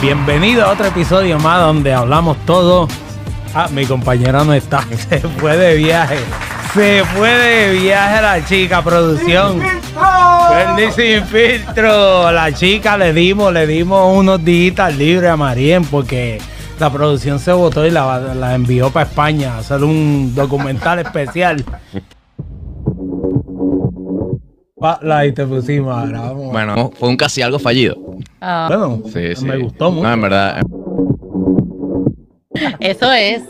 Bienvenido a otro episodio más donde hablamos todo. Ah, mi compañera no está. Se fue de viaje. Se fue de viaje la chica, producción. Wendy sin filtro. La chica le dimos, le dimos unos días libres a Marien porque la producción se votó y la, la envió para España a hacer un documental especial. Spotlight te pusimos ahora. Vamos. Bueno, fue un casi algo fallido. Ah, Bueno, Sí, sí. me gustó mucho. No, en verdad. eso es.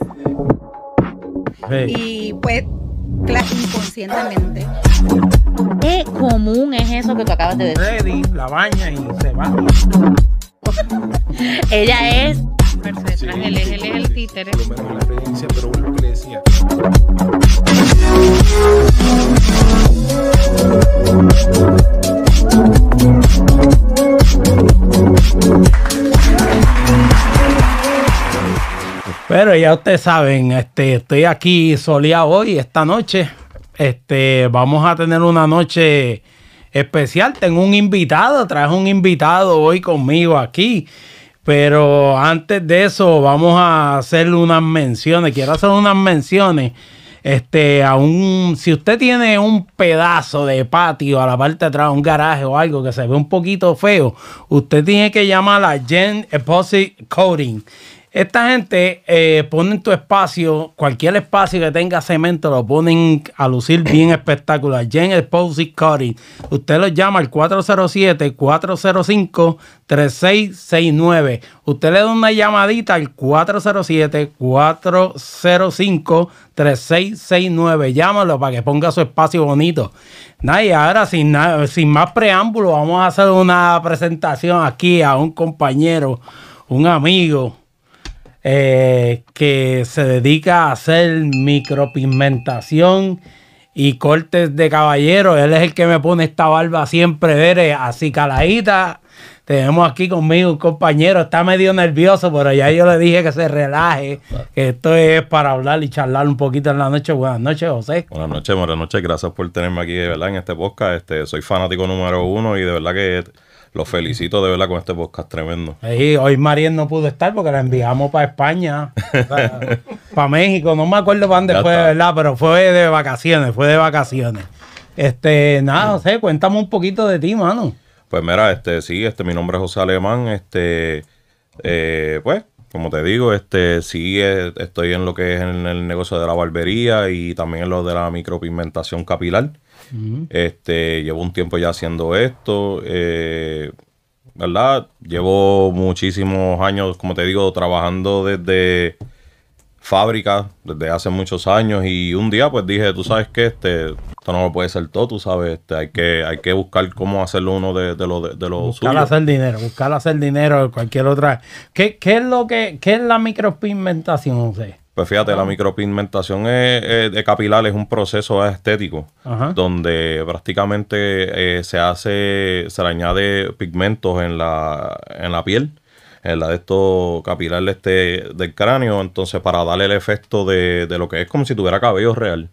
Sí. y pues cla- inconscientemente Qué común es eso que tú acabas de decir. Ready, la baña y se va. Ella es. Mercedes él, es, él es el títere. por lo menos en la experiencia, pero bueno, lo que le decía. Pero ya ustedes saben, este, estoy aquí soleado hoy, esta noche. Este, vamos a tener una noche especial. Tengo un invitado, traje un invitado hoy conmigo aquí. Pero antes de eso, vamos a hacer unas menciones. Quiero hacer unas menciones. Este, a un, si usted tiene un pedazo de patio a la parte de atrás, un garaje o algo que se ve un poquito feo, usted tiene que llamar a Gen Epoxy Coating. Esta gente eh, pone en tu espacio, cualquier espacio que tenga cemento, lo ponen a lucir bien espectacular. Gen Epoxy Coating. Usted lo llama al 407-405-3669. Usted le da una llamadita al 407-405-3669. Llámalo para que ponga su espacio bonito. Nada, y ahora sin, sin más preámbulo, vamos a hacer una presentación aquí a un compañero, un amigo eh, que se dedica a hacer micropigmentación y cortes de caballero. Él es el que me pone esta barba siempre, ver, así caladita. Tenemos aquí conmigo un compañero, está medio nervioso, pero ya yo le dije que se relaje, que esto es para hablar y charlar un poquito en la noche. Buenas noches, José. Buenas noches, buenas noches. Gracias por tenerme aquí, de verdad, en este podcast. Este, soy fanático número uno y de verdad que lo felicito de verdad con este podcast tremendo. Sí, hoy Marien no pudo estar porque la enviamos para España, para México, no me acuerdo para dónde Ya fue, está. ¿verdad? Pero fue de vacaciones, fue de vacaciones. Este, nada, no sé, cuéntame un poquito de ti, mano. Pues mira, este, sí, este, mi nombre es José Alemán, este, eh, pues, como te digo, este, sí, eh, estoy en lo que es en el negocio de la barbería y también en lo de la micropigmentación capilar. Este, llevo un tiempo ya haciendo esto, eh, ¿verdad? Llevo muchísimos años, como te digo, trabajando desde fábrica desde hace muchos años y un día pues dije, tú sabes que este, esto no lo puede ser todo, tú sabes, este, hay que, hay que buscar cómo hacerlo uno de, de lo, de, de lo Buscar suyo. hacer dinero, buscar hacer dinero de cualquier otra. ¿Qué, qué es lo que, qué es la micropigmentación, José? Pues fíjate, la micropigmentación es- es de capilar es un proceso estético Ajá. donde prácticamente eh, se hace, se le añade pigmentos en la, en la piel, en la de estos capilar este, del cráneo, entonces para darle el efecto de, de lo que es como si tuviera cabello real.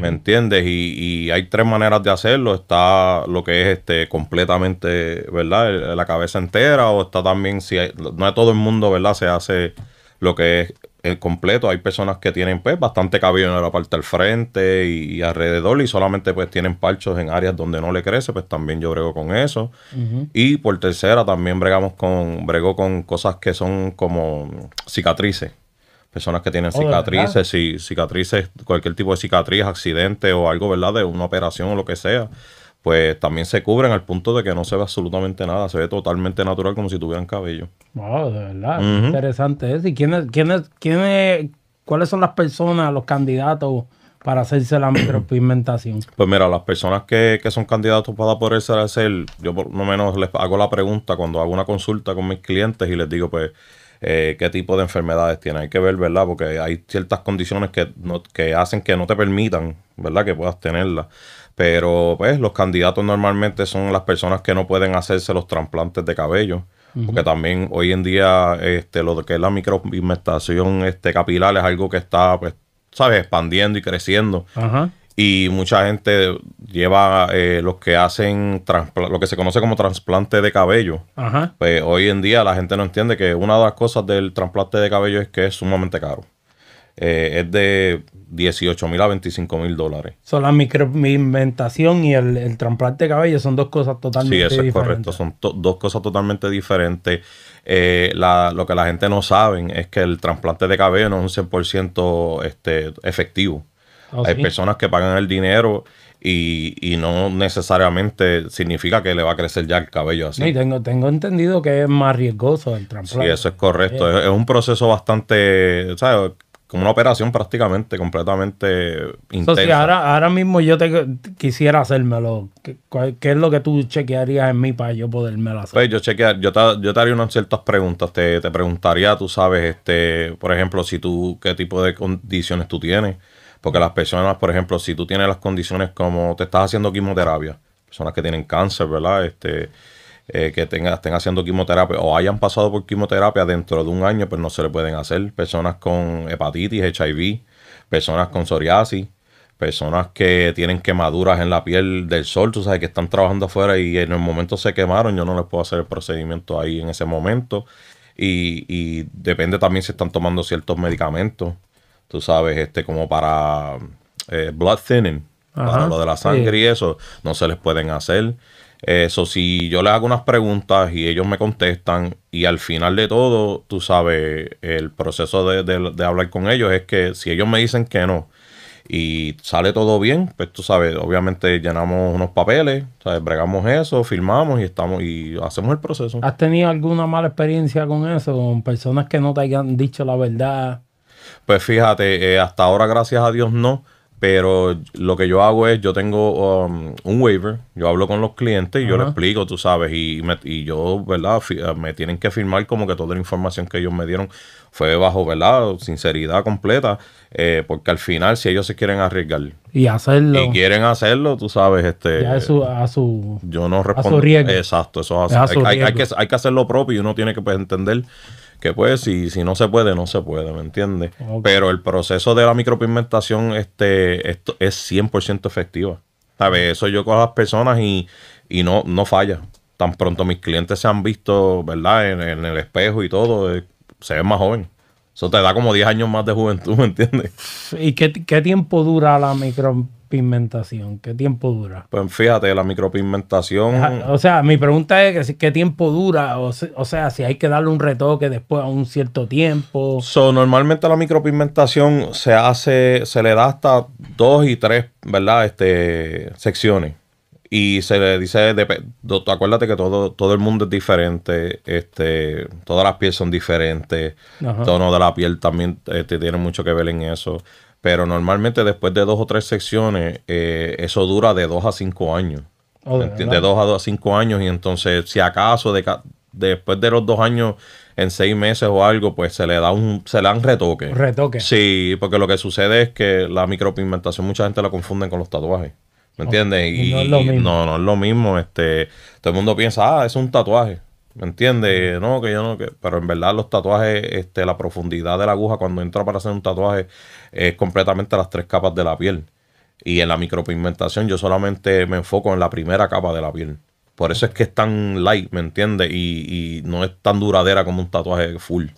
¿Me entiendes? Y, y hay tres maneras de hacerlo. Está lo que es este completamente, ¿verdad? La cabeza entera. O está también, si hay- no es todo el mundo, ¿verdad? Se hace lo que es completo. Hay personas que tienen pues bastante cabello en la parte del frente y, alrededor y solamente pues tienen parchos en áreas donde no le crece, pues también yo brego con eso. Y por tercera también bregamos con, brego con cosas que son como cicatrices. Personas que tienen Oh, cicatrices, sí, cicatrices, cualquier tipo de cicatriz, accidente o algo, ¿verdad? De una operación o lo que sea, pues también se cubren al punto de que no se ve absolutamente nada, se ve totalmente natural como si tuvieran cabello. Wow, de verdad, interesante eso. ¿Y quiénes, quiénes, quiénes, cuáles son las personas, los candidatos para hacerse la micropigmentación? Pues mira, las personas que, que son candidatos para poderse hacer, yo por lo menos les hago la pregunta cuando hago una consulta con mis clientes y les digo, pues, eh, qué tipo de enfermedades tienen. Hay que ver, ¿verdad? Porque hay ciertas condiciones que, no, que hacen que no te permitan, ¿verdad? Que puedas tenerlas. Pero, pues, los candidatos normalmente son las personas que no pueden hacerse los trasplantes de cabello. Porque también hoy en día, este, lo que es la micropigmentación este, capilar es algo que está, pues, ¿sabes? Expandiendo y creciendo. Ajá. Y mucha gente lleva eh, los que hacen lo que se conoce como trasplante de cabello. Ajá. Pues hoy en día la gente no entiende que una de las cosas del trasplante de cabello es que es sumamente caro. Eh, es de 18 mil a 25 mil dólares. Son la micropigmentación y el, el trasplante de cabello son dos cosas totalmente Sí, eso es diferentes. correcto. Son dos cosas totalmente diferentes. Eh, la- lo que la gente no sabe es que el trasplante de cabello no es un 100% este, efectivo. Oh, Hay sí. personas que pagan el dinero y, y no necesariamente significa que le va a crecer ya el cabello así. Y tengo, tengo entendido que es más riesgoso el Sí, trasplante. eso es correcto. Es, es un proceso bastante, ¿sabes? Como una operación prácticamente, completamente intensa. sí, ahora, ahora mismo yo te quisiera hacérmelo. ¿Qué, cuál- qué es lo que tú chequearías en mí para yo podérmelo hacer? Pues yo chequea, yo te, yo te haría unas ciertas preguntas. Te, te preguntaría, tú sabes, este, por ejemplo, si tú, qué tipo de condiciones tú tienes. Porque las personas, por ejemplo, si tú tienes las condiciones como te estás haciendo quimioterapia, personas que tienen cáncer, ¿verdad? Este, eh, que tengan, estén haciendo quimioterapia o hayan pasado por quimioterapia dentro de un año, pues no se le pueden hacer. Personas con hepatitis, HIV, personas con psoriasis, personas que tienen quemaduras en la piel del sol, tú sabes que están trabajando afuera y en el momento se quemaron, yo no les puedo hacer el procedimiento ahí en ese momento. Y, y depende también si están tomando ciertos medicamentos, tú sabes, este como para eh, blood thinning, Ajá, para lo de la sangre sí. y eso, no se les pueden hacer. Eso, si yo les hago unas preguntas y ellos me contestan y al final de todo, tú sabes, el proceso de, de- de hablar con ellos es que si ellos me dicen que no y sale todo bien, pues tú sabes, obviamente llenamos unos papeles, ¿sabes? bregamos eso, firmamos y estamos y hacemos el proceso. ¿Has tenido alguna mala experiencia con eso? Con personas que no te hayan dicho la verdad. Pues fíjate, eh, hasta ahora gracias a Dios no, pero lo que yo hago es, yo tengo um, un waiver, yo hablo con los clientes y yo les explico, tú sabes, y, me- y yo, ¿verdad? Fi- eh, me tienen que firmar como que toda la información que ellos me dieron fue bajo, ¿verdad? Sinceridad completa, eh, porque al final si ellos se quieren arriesgar Y hacerlo y quieren hacerlo, tú sabes, este... ya a su, a su Yo no respondo. riesgo. Exacto, eso es Es a así. su Hay, hay- hay riesgo. que, hay que hacer lo propio y uno tiene que pues, entender que pues si, si no se puede, no se puede, ¿me entiendes? Pero el proceso de la micropigmentación este, esto es 100% efectiva. ¿Sabes? Eso yo con las personas y, y no, no falla. Tan pronto mis clientes se han visto, ¿verdad? En, en el espejo y todo, eh, se ven más joven. Eso te da como 10 años más de juventud, ¿me entiendes? ¿Y qué, qué tiempo dura la micropigmentación? ¿Qué tiempo dura? Pues fíjate, la micropigmentación... O sea, mi pregunta es qué tiempo dura, o, se- o sea, si hay que darle un retoque después a un cierto tiempo. So, normalmente la micropigmentación se hace, se le da hasta dos y tres, ¿verdad? Este, secciones. Y se le dice, acuérdate que todo, todo el mundo es diferente, este, todas las pieles son diferentes, Ajá. tono de la piel también este, tiene mucho que ver en eso. Pero normalmente después de dos o tres secciones, eh, eso dura de dos a cinco años. Oh, ¿de de dos a dos a cinco años y entonces si acaso de después de los dos años en seis meses o algo pues se le da un se le dan retoque Retoque. sí porque lo que sucede es que la micropigmentación mucha gente la confunde con los tatuajes ¿me entiendes? y no es lo mismo. no no es lo mismo este todo el mundo piensa ah es un tatuaje ¿Me entiendes? No, que yo no, que, pero en verdad los tatuajes, este, la profundidad de la aguja cuando entra para hacer un tatuaje es completamente las tres capas de la piel. Y en la micropigmentación yo solamente me enfoco en la primera capa de la piel. Por eso es que es tan light, ¿me entiendes? Y, y no es tan duradera como un tatuaje full.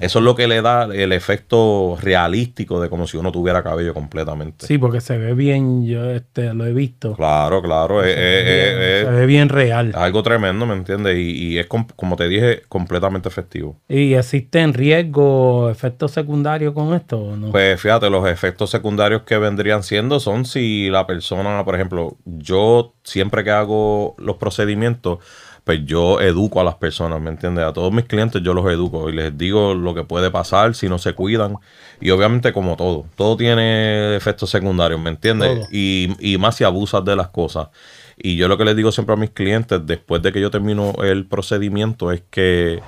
Eso es lo que le da el efecto realístico de como si uno tuviera cabello completamente. Sí, porque se ve bien, yo este, lo he visto. Claro, claro. es- es- es- se es- ve bien real. algo tremendo, ¿me entiendes? Y, y es, com- como te dije, completamente efectivo. ¿Y existen riesgos, efectos secundarios con esto o no? Pues fíjate, los efectos secundarios que vendrían siendo son si la persona, por ejemplo, yo siempre que hago los procedimientos, pues yo educo a las personas, ¿me entiendes? A todos mis clientes yo los educo y les digo lo que puede pasar si no se cuidan. Y obviamente como todo, todo tiene efectos secundarios, ¿me entiendes? Y, y más si abusas de las cosas. Y yo lo que les digo siempre a mis clientes, después de que yo termino el procedimiento, es que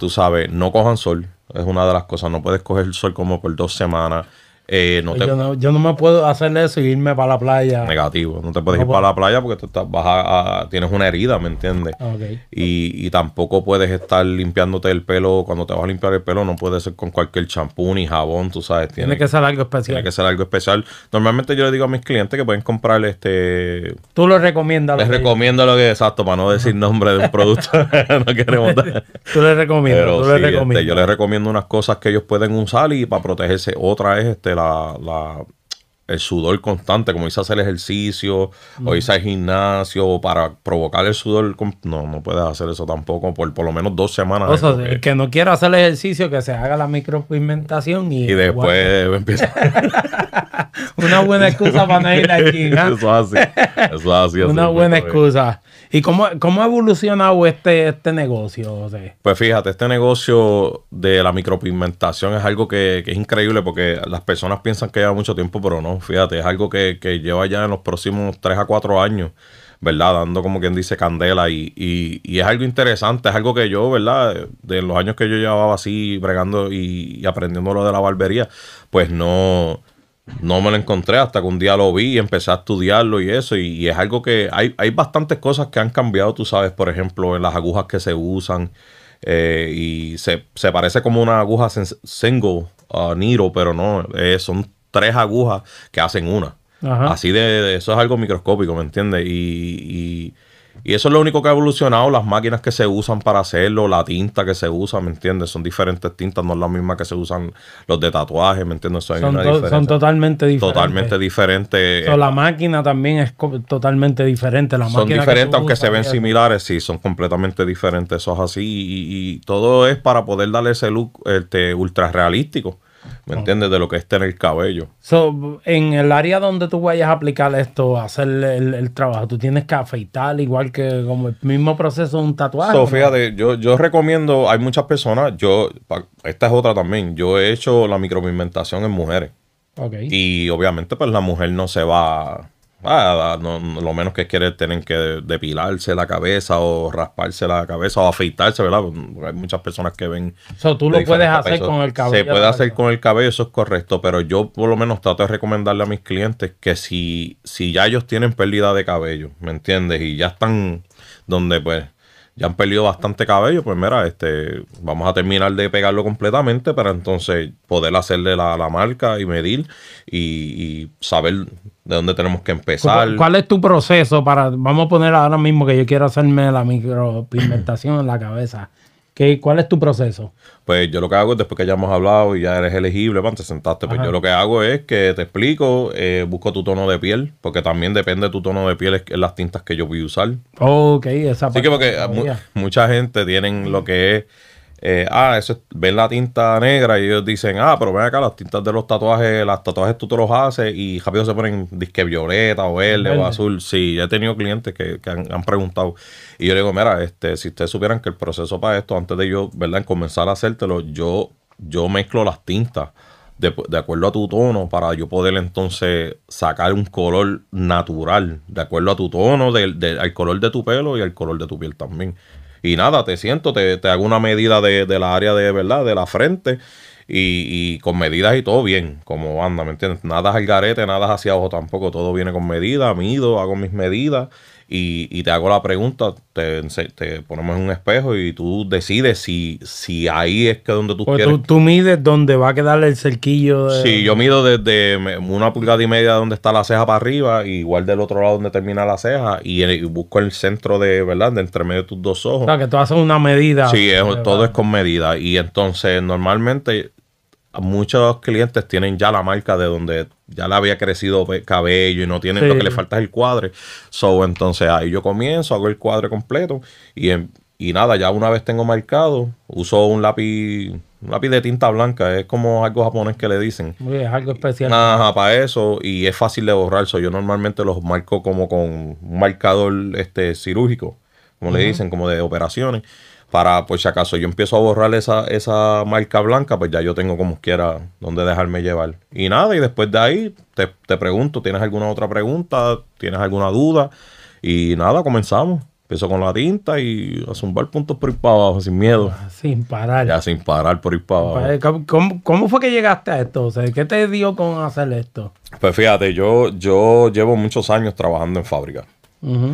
tú sabes, no cojan sol. Es una de las cosas. No puedes coger sol como por dos semanas. Eh, no te, Yo no, yo no me puedo hacer eso y irme para la playa. negativo. No te puedes No ir puedo. para la playa porque tú estás, vas a- a- tienes una herida, ¿me entiendes? Ok. Y, y tampoco puedes estar limpiándote el pelo. Cuando te vas a limpiar el pelo, no puede ser con cualquier champú ni jabón, tú sabes. Tiene que ser algo especial. tiene que ser algo especial. Normalmente yo le digo a mis clientes que pueden comprar este. Tú lo recomiendas. Les recomiendo lo que exacto, para no decir nombre de un producto. no queremos dar. Tú le recomiendas. Tú sí, este, recomiendas. yo les recomiendo unas cosas que ellos pueden usar y para protegerse. Otra es este la, la- el sudor constante, como irse a hacer ejercicio o irse al gimnasio o para provocar el sudor. No, no puedes hacer eso tampoco por por lo menos dos semanas. O sea, porque- el que no quiera hacer ejercicio, que se haga la micropigmentación y, y después empieza. una buena excusa para no ir al gym, ¿ah? Eso es así. Eso así. Una buena pues. excusa. ¿Y cómo, cómo ha evolucionado este, este negocio, José? Pues fíjate, este negocio de la micropigmentación es algo que, que es increíble porque las personas piensan que lleva mucho tiempo, pero no. Fíjate, es algo que, que lleva ya en los próximos 3 a 4 años, ¿verdad? Dando como quien dice candela y, y- es algo interesante, es algo que yo, ¿verdad? De los años que yo llevaba así bregando y, aprendiendo lo de la barbería, pues no... No me lo encontré hasta que un día lo vi y empecé a estudiarlo y eso. Y, es algo que hay, hay bastantes cosas que han cambiado, tú sabes, por ejemplo, en las agujas que se usan. eh, y se, se parece como una aguja single uh, needle, pero no, eh, son tres agujas que hacen una. Ajá. Así de, de- eso es algo microscópico, ¿me entiendes? Y, y- y eso es lo único que ha evolucionado, las máquinas que se usan para hacerlo, la tinta que se usa, ¿me entiendes? Son diferentes tintas, no es la misma que se usan los de tatuaje, ¿me entiendes? Son, to- totalmente diferentes. Totalmente diferente. So, la máquina también es totalmente diferente. La son diferentes, aunque se ven es- similares, sí, son completamente diferentes. Eso es así. Y, y todo es para poder darle ese look este, ultra realístico. ¿Me entiendes? De lo que es tener cabello. So, en el área donde tú vayas a aplicar esto, hacer el, el trabajo, tú tienes que afeitar igual que como el mismo proceso de un tatuaje. So, fíjate, yo, yo recomiendo, hay muchas personas, yo, esta es otra también, yo he hecho la micropigmentación en mujeres. Ok. Y obviamente, pues la mujer no se va. Ah, no- lo menos que quiere tienen que depilarse la cabeza o rasparse la cabeza o afeitarse, ¿verdad? Porque Hay muchas personas que ven. So, tú lo puedes hacer pesos. con el cabello. Se puede hacer con el cabello, eso es correcto, pero yo por lo menos trato de recomendarle a mis clientes que si, si ya ellos tienen pérdida de cabello, ¿me entiendes? Y ya están donde pues ya han perdido bastante cabello, pues mira, este, vamos a terminar de pegarlo completamente para entonces poder hacerle la, la marca y medir y, y saber de dónde tenemos que empezar. ¿Cuál, es tu proceso para, vamos a poner ahora mismo que yo quiero hacerme la micropigmentación en la cabeza? ¿Qué, ¿Cuál es tu proceso? Pues yo lo que hago es después que ya hemos hablado y ya eres elegible, pan, te sentaste, pues Ajá. yo lo que hago es que te explico, eh, busco tu tono de piel, porque también depende de tu tono de piel es las tintas que yo voy a usar. Ok, esa Así que porque mu- mucha gente tienen lo que es, eh, ah, eso es, ven la tinta negra y ellos dicen, ah, pero ven acá, las tintas de los tatuajes, las tatuajes tú te los haces y rápido se ponen disque violeta o verde, Verde. o azul. Sí, he tenido clientes que, que han, han preguntado y yo le digo, mira, este, si ustedes supieran que el proceso para esto, antes de yo, ¿verdad?, en comenzar a hacértelo, yo, yo mezclo las tintas. De, de acuerdo a tu tono, para yo poder entonces sacar un color natural, de acuerdo a tu tono, del del- al color de tu pelo y al color de tu piel también. Y nada, te siento, te, te hago una medida de, de la área de verdad, de la frente, y, con medidas y todo bien, como anda, ¿me entiendes? Nada al garete, nada hacia abajo tampoco, todo viene con medidas, mido, hago mis medidas y, y te hago la pregunta, te, ponemos en un espejo y tú decides si, si ahí es que donde tú Pues quieres. tú, tú mides donde va a quedar el cerquillo. De... Sí, yo mido desde una pulgada y media donde está la ceja para arriba, igual del otro lado donde termina la ceja, y, y busco el centro de, ¿verdad? De entre medio de tus dos ojos. O sea, que tú haces una medida. Sí, es- todo es con medida. Y entonces, normalmente, muchos clientes tienen ya la marca de donde ya le había crecido cabello y no tienen Sí. lo que le falta es el cuadre. So, entonces ahí yo comienzo, hago el cuadre completo y, en- y nada, ya una vez tengo marcado, uso un lápiz, un lápiz de tinta blanca, es como algo japonés que le dicen. Uy, es algo especial. Ajá, para eso, y es fácil de borrar. So, yo normalmente los marco como con un marcador este, cirúrgico, como le dicen, como de operaciones. Para, por si acaso, yo empiezo a borrar esa, esa marca blanca, pues ya yo tengo como quiera donde dejarme llevar. Y nada, y después de ahí te, te pregunto, ¿tienes alguna otra pregunta? ¿Tienes alguna duda? Y nada, comenzamos. empiezo con la tinta y a zumbar puntos por ir para abajo, sin miedo. Sin parar. Ya sin parar por ir para abajo. ¿Cómo, cómo, cómo fue que llegaste a esto? O sea, ¿Qué te dio con hacer esto? Pues fíjate, yo, yo llevo muchos años trabajando en fábrica.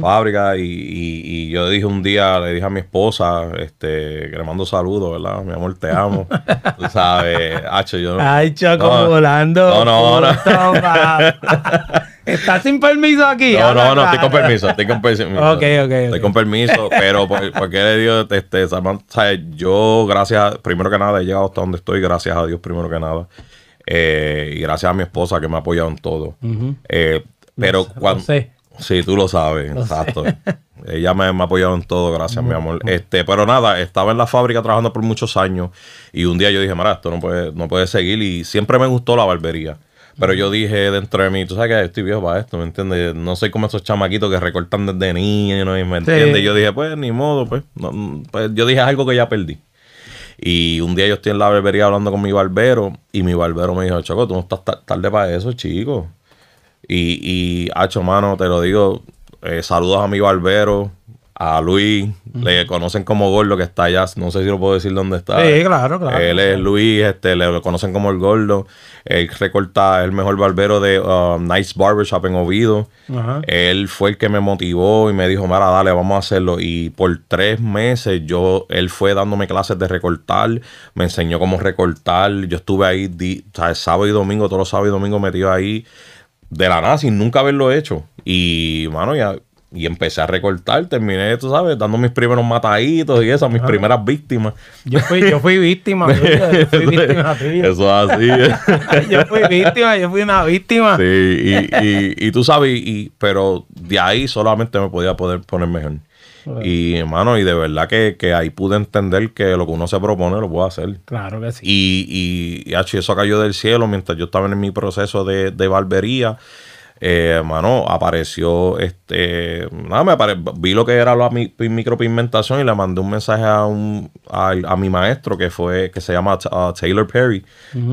Fábrica y, y- y yo dije un día, le dije a mi esposa, este, que le mando saludos, ¿verdad? Mi amor, te amo. Tú sabes, Hacho, yo Ay, Choco, No, volando. no, no, no. ¿Estás sin permiso aquí? No, no, no, estoy con permiso, estoy con permiso. Ok, ok, Estoy con permiso, pero por- porque le digo, este, Samantha, yo gracias, primero que nada, he llegado hasta donde estoy, gracias a Dios, primero que nada. Eh, y gracias a mi esposa que me ha apoyado en todo. Eh, pero Lo cuando... sé. Sí, tú lo sabes, exacto. Ella me, me ha apoyado en todo, gracias, mi amor. Este, pero nada, estaba en la fábrica trabajando por muchos años y un día yo dije, mira, esto no puede, no puede seguir y siempre me gustó la barbería. Pero yo dije dentro de mí, tú sabes que estoy viejo para esto, ¿me entiendes? No soy como esos chamaquitos que recortan desde niño, ¿no? ¿me entiendes? Y yo dije, pues, ni modo, pues, no, pues. Yo dije algo que ya perdí. Y un día yo estoy en la barbería hablando con mi barbero y mi barbero me dijo, Choco, tú no estás ta- tarde para eso, chico. Y, y hacho, mano, te lo digo, eh, saludos a mi barbero, a Luis, le conocen como Gordo, que está allá, no sé si lo puedo decir dónde está. Sí, claro, claro. Él es Luis, este, le conocen como el Gordo. Él recorta es el mejor barbero de uh, Nice Barbershop en Oviedo. Ajá. Él fue el que me motivó y me dijo, mira, dale, vamos a hacerlo. Y por tres meses yo, él fue dándome clases de recortar, me enseñó cómo recortar. Yo estuve ahí di- o sea, sábado y domingo, todos los sábados y domingos metido ahí de la nada sin nunca haberlo hecho. Y, mano, ya... Y empecé a recortar, terminé, tú sabes, dando mis primeros mataditos y eso, mis primeras víctimas. Yo fui, yo fui víctima, tuya, yo fui víctima tuya. Eso es así. Yo fui víctima, yo fui una víctima. Sí, y, y, y tú sabes, y, pero de ahí solamente me podía poder poner mejor. Y hermano, y de verdad que, que ahí pude entender que lo que uno se propone lo puede hacer. Claro que sí. Y, y, y, eso cayó del cielo mientras yo estaba en mi proceso de, de barbería. Eh, hermano, apareció este. Nada, me apare- vi lo que era la mi- micropigmentación y le mandé un mensaje a un a, a mi maestro que fue, que se llama uh, Taylor Perry,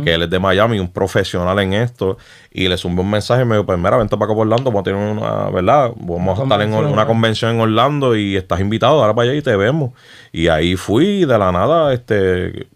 que él es de Miami, un profesional en esto. Y le zumbé un mensaje y me dijo, pues mira, vente para acá por Orlando, vamos a tener una, ¿verdad? Vamos a estar en convención, una convención en Orlando y estás invitado, ahora para allá y te vemos. Y ahí fui de la nada, este,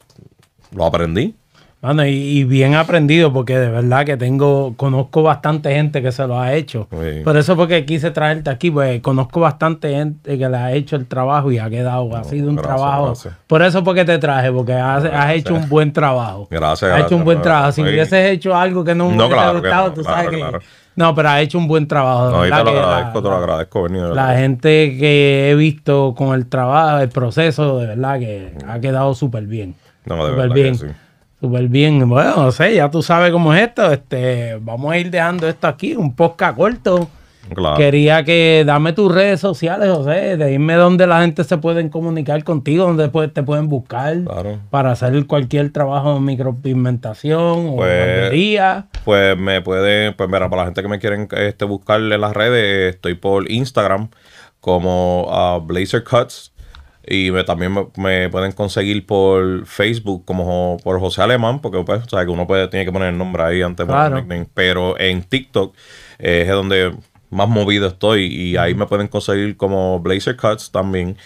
lo aprendí. Mano, y, y bien aprendido porque de verdad que tengo, conozco bastante gente que se lo ha hecho. Sí. Por eso porque quise traerte aquí, pues conozco bastante gente que le ha hecho el trabajo y ha quedado, ha sido un gracias, trabajo. gracias. Por eso porque te traje, porque has, has hecho un buen trabajo. Gracias, Has hecho un buen trabajo. Si hubieses hecho algo que no No, hubiese claro gustado, no, tú claro, sabes que... No, pero has hecho un buen trabajo. No, y te verdad lo que la- agradezco, te lo agradezco, la gente que he visto con el trabajo, el proceso, de verdad que ha quedado súper bien. No, de verdad bien. que sí. Súper bien. Bueno, no sé, ya tú sabes cómo es esto. Este, vamos a ir dejando esto aquí, un podcast corto. Claro. Quería que dame tus redes sociales, José, de dime dónde la gente se puede comunicar contigo, dónde pues, te pueden buscar Claro. para hacer cualquier trabajo de micropigmentación o Pues, barbería. Pues me puede, pues mira, para la gente que me quieren este, buscar en las redes, estoy por Instagram como ah, Blazer Cuts. Y me- también me, me pueden conseguir por Facebook como por José Alemán, porque pues, o sea, que uno puede, tiene que poner el nombre ahí antes de poner. Pero en TikTok eh, es donde más movido estoy. Y ahí me pueden conseguir como Blazer Cuts también.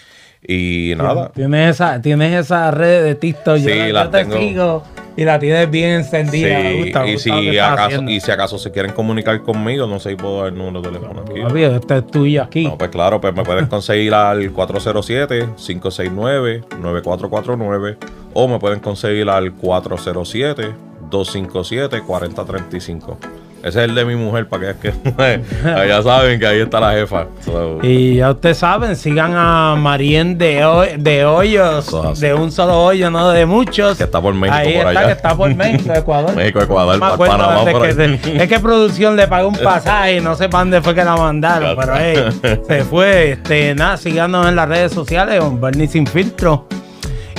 Y nada. Tienes esa, tienes esa red de TikTok, Sí, yo la te tengo. sigo y la tienes bien encendida. me Sí, gusta, me y, gusta si acaso, y si acaso se quieren comunicar conmigo, no sé si puedo dar el número de teléfono aquí. Papi, este es tuyo aquí. No, pues claro, pues me pueden conseguir al 407-569-9449 o me pueden conseguir al 407-257-4035. Ese es el de mi mujer, para que es que ya saben que ahí está la jefa. So, Y ya ustedes saben, sigan a Marien de, Hoy- de Hoyos, es de un solo hoyo, no de muchos. Que está por México, Ahí por está, allá. que está por México, Ecuador. México, Ecuador, No Panamá, por es que ahí. se- es que producción le pagó un pasaje y no sé para dónde fue que la mandaron, pero hey, se fue. Este, nada, síganos en las redes sociales, con Bernie Sin Filtro.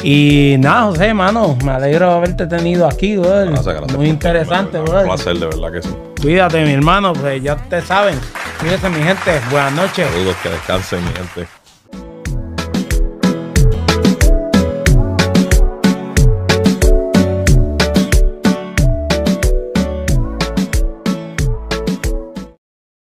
Y nada, José, mano, me alegro de haberte tenido aquí, brother. Gracias, gracias. Muy interesante, Un brother. placer, de verdad que sí. Cuídate, mi hermano, pues ya te saben. Cuídense, mi gente. Buenas noches. Saludos, que descansen, mi gente.